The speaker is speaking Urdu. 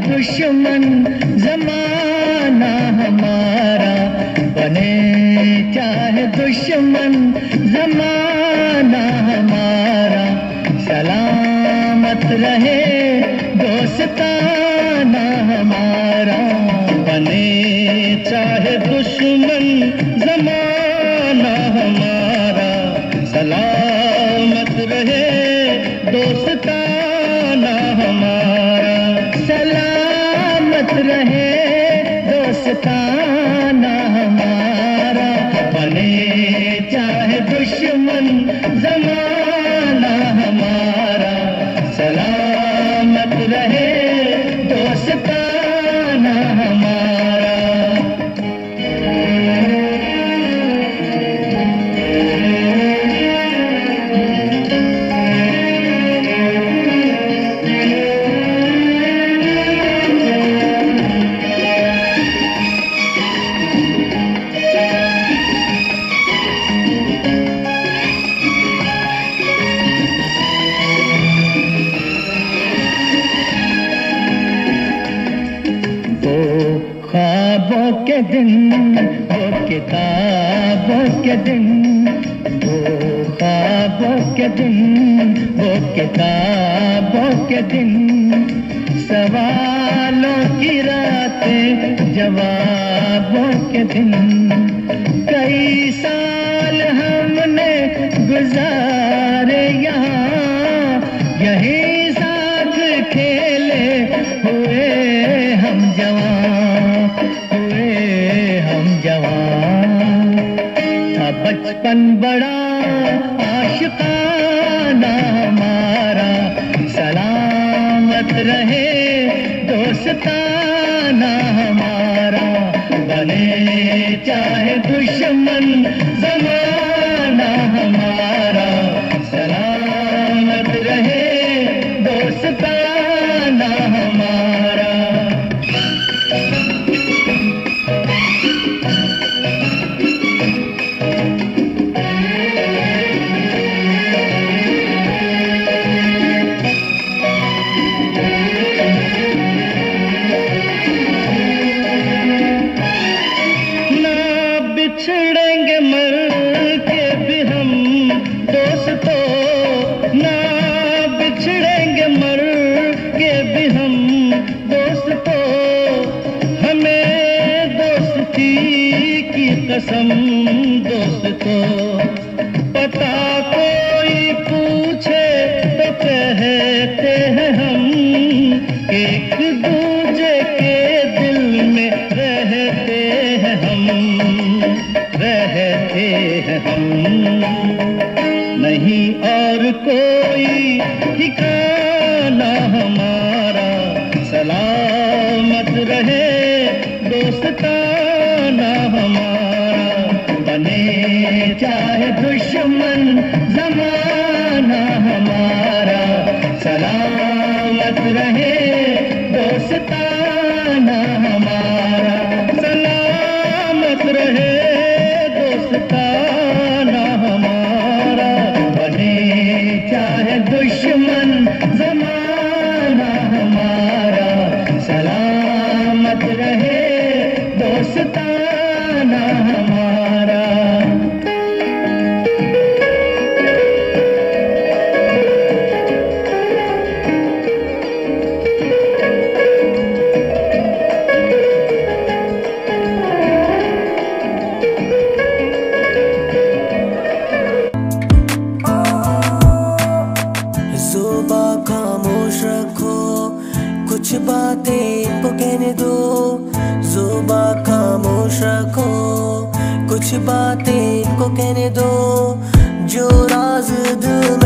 دشمن زمانہ ہمارا بنے چاہے دشمن زمانہ ستان دن وہ کتابوں کے دن وہ خوابوں کے دن وہ کتابوں کے دن۔ سوالوں کی راتیں جوابوں کے دن۔ کئی سال ہم نے گزار رہے دوستانہ ہمارا بنے چاہے کے بھی ہم دوست تو ہمیں دوستی کی قسم دوست تو چاہے دشمن کچھ باتیں کو کہنے دو جو راز دل